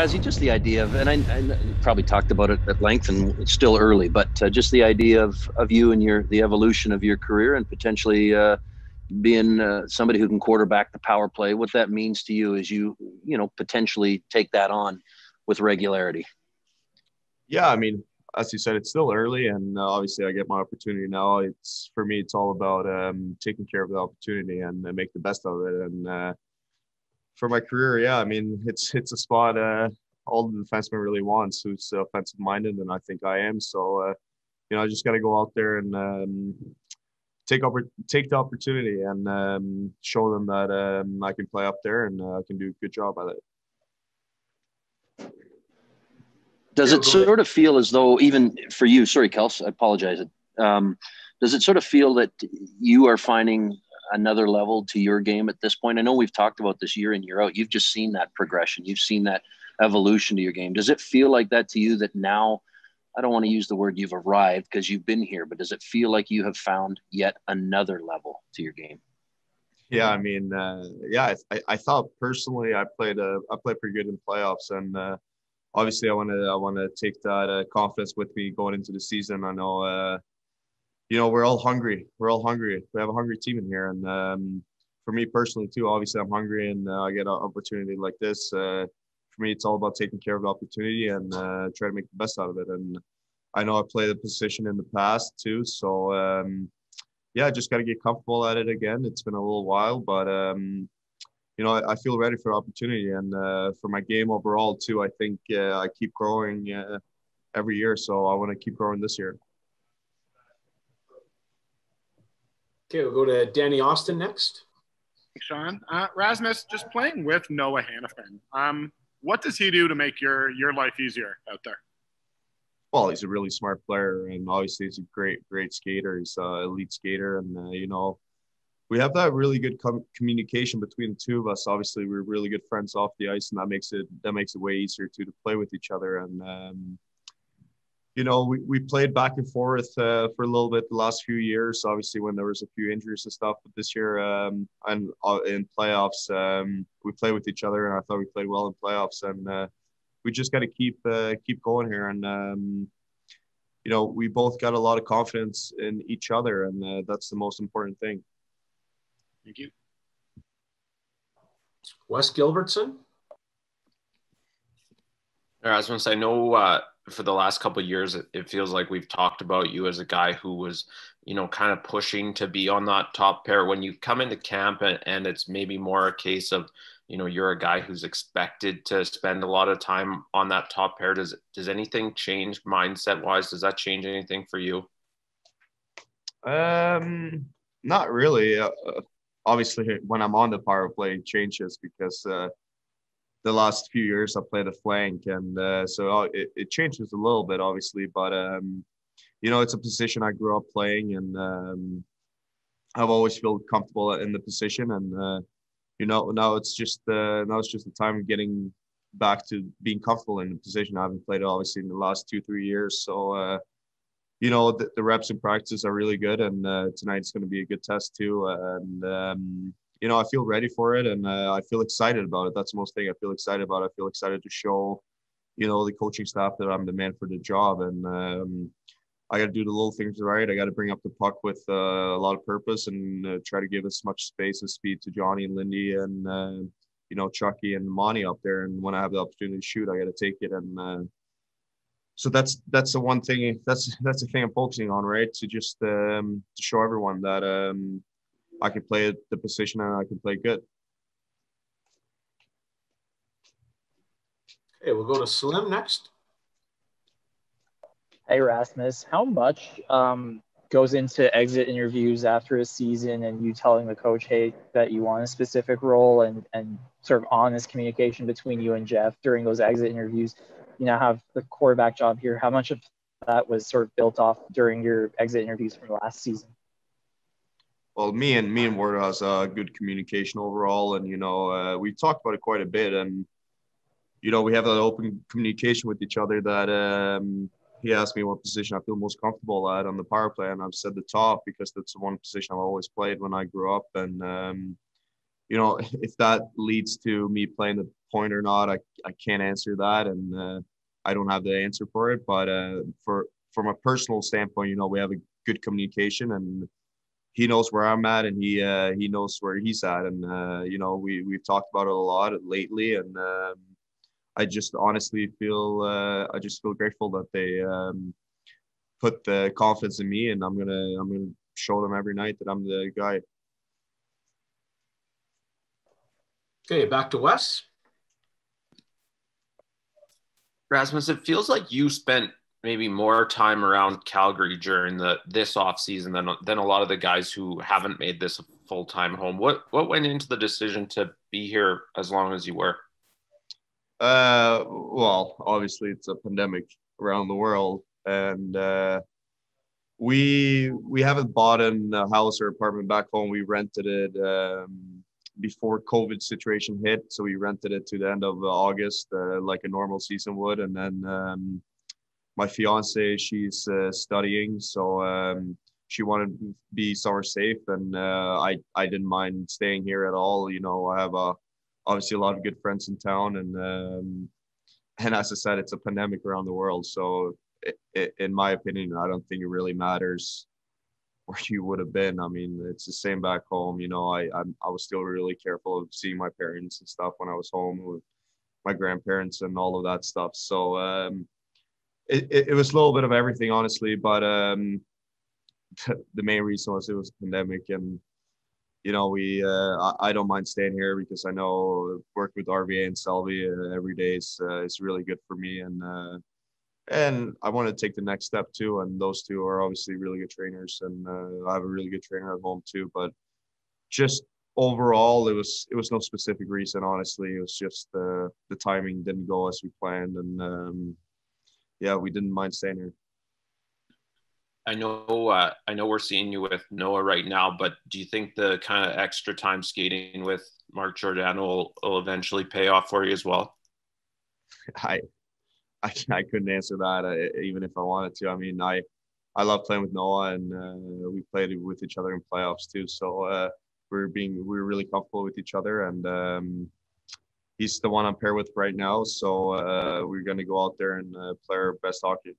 Razzie, just the idea of, and I, I, probably talked about it at length, and it's still early, but uh, just the idea of of you and your the evolution of your career, and potentially uh, being uh, somebody who can quarterback the power play. What that means to you as you you know potentially take that on with regularity. Yeah, I mean, as you said, it's still early, and uh, obviously, I get my opportunity now. It's for me, it's all about um, taking care of the opportunity and uh, make the best of it. And uh, for my career, yeah, I mean, it's it's a spot uh, all the defenseman really wants, who's offensive minded, and I think I am. So, uh, you know, I just got to go out there and um, take over, take the opportunity, and um, show them that um, I can play up there and uh, I can do a good job at it. Does it sort of feel as though, even for you, sorry, Kels, I apologize. Um, does it sort of feel that you are finding another level to your game at this point? I know we've talked about this year in year out. You've just seen that progression. You've seen that evolution to your game. Does it feel like that to you that now? I don't want to use the word you've arrived because you've been here, but does it feel like you have found yet another level to your game? Yeah, I mean, uh, yeah, I, I thought personally I played uh, I played pretty good in playoffs, and uh, obviously I want to I want to take that uh, confidence with me going into the season. I know uh, you know we're all hungry. We're all hungry. We have a hungry team in here, and um, for me personally too, obviously I'm hungry, and uh, I get an opportunity like this. Uh, for me, it's all about taking care of the opportunity and uh, try to make the best out of it. And I know I played the position in the past too, so um, yeah, just got to get comfortable at it again. It's been a little while, but um, you know, I, I, feel ready for the opportunity and uh, for my game overall too. I think uh, I keep growing uh, every year, so I want to keep growing this year. Okay, we'll go to Danny Austin next. Sean, uh, Rasmus, just playing with Noah Hanifin. Um, what does he do to make your your life easier out there? Well, he's a really smart player, and obviously he's a great, great skater. He's an elite skater, and uh, you know, we have that really good com- communication between the two of us. Obviously, we're really good friends off the ice, and that makes it that makes it way easier to to play with each other. And um, you know, we, we played back and forth uh, for a little bit the last few years. Obviously, when there was a few injuries and stuff, but this year um, and uh, in playoffs, um, we played with each other, and I thought we played well in playoffs. And uh, we just got to keep uh, keep going here, and um, you know, we both got a lot of confidence in each other, and uh, that's the most important thing. Thank you. Wes Gilbertson. Erasmus, I know uh, for the last couple years, it, it, feels like we've talked about you as a guy who was, you know, kind of pushing to be on that top pair. When you come into camp and, and it's maybe more a case of, you know, you're a guy who's expected to spend a lot of time on that top pair. Does does anything change mindset wise? Does that change anything for you? Um, not really. Uh, obviously when I'm on the power play changes because uh, the last few years I played a flank and uh, so uh, it, it, changes a little bit obviously but um, you know it's a position I grew up playing and um, I've always felt comfortable in the position and uh, you know now it's just uh, now it's just the time of getting back to being comfortable in the position I haven't played obviously in the last two three years so uh, you know the, the reps and practice are really good, and uh, tonight's going to be a good test too. And um, you know, I feel ready for it, and uh, I feel excited about it. That's the most thing I feel excited about. I feel excited to show, you know, the coaching staff that I'm the man for the job, and um, I got to do the little things right. I got to bring up the puck with uh, a lot of purpose and uh, try to give as much space and speed to Johnny and Lindy and uh, you know Chucky and Monty up there. And when I have the opportunity to shoot, I got to take it and uh, so that's that's the one thing that's that's the thing I'm focusing on, right? To just um, to show everyone that um, I can play the position and I can play good. Okay, we'll go to Slim next. Hey Rasmus, how much um, goes into exit interviews after a season and you telling the coach, hey, that you want a specific role and and sort of honest communication between you and Geoff during those exit interviews? you now have the quarterback job here. How much of that was sort of built off during your exit interviews from last season? Well, me and me and Ward has uh, good communication overall, and you know uh, we talked about it quite a bit, and you know we have that open communication with each other. That um, he asked me what position I feel most comfortable at on the power play, and I've said the top because that's the one position I've always played when I grew up, and um, you know, if that leads to me playing the point or not, I, I can't answer that, and uh, I don't have the answer for it. But uh, for from a personal standpoint, you know, we have a good communication, and he knows where I'm at, and he uh, he knows where he's at, and uh, you know, we we've talked about it a lot lately, and um, I just honestly feel uh, I just feel grateful that they um, put the confidence in me, and I'm gonna I'm gonna show them every night that I'm the guy. Okay, back to Wes. Rasmus, it feels like you spent maybe more time around Calgary during the this off season than than a lot of the guys who haven't made this a full time home. What what went into the decision to be here as long as you were? Uh, well, obviously it's a pandemic around the world, and uh, we we haven't bought a house or apartment back home. We rented it um, before COVID situation hit, so we rented it to the end of August, uh, like a normal season would, and then um, my fiance she's uh, studying, so um, she wanted to be somewhere safe, and uh, I I didn't mind staying here at all. You know, I have a obviously a lot of good friends in town, and um, and as I said, it's a pandemic around the world, so it, it, in my opinion, I don't think it really matters where you would have been. I mean, it's the same back home. You know, I I'm, I was still really careful of seeing my parents and stuff when I was home with my grandparents and all of that stuff. So um, it, it, was a little bit of everything, honestly. But um, the main reason was it was a pandemic, and you know, we uh, I, I, don't mind staying here because I know work with RVA and Selby uh, every day is uh, is really good for me, and uh, and I want to take the next step too. And those two are obviously really good trainers, and uh, I have a really good trainer at home too. But just overall, it was it was no specific reason. Honestly, it was just uh, the timing didn't go as we planned, and um, yeah, we didn't mind staying here. I know uh, I know we're seeing you with Noah right now, but do you think the kind of extra time skating with Mark Giordano will, will eventually pay off for you as well? I I, I couldn't answer that uh, even if I wanted to. I mean, I I love playing with Noah, and uh, we played with each other in playoffs too. So uh, we're being we're really comfortable with each other, and um, he's the one I'm paired with right now. So uh, we're gonna go out there and uh, play our best hockey.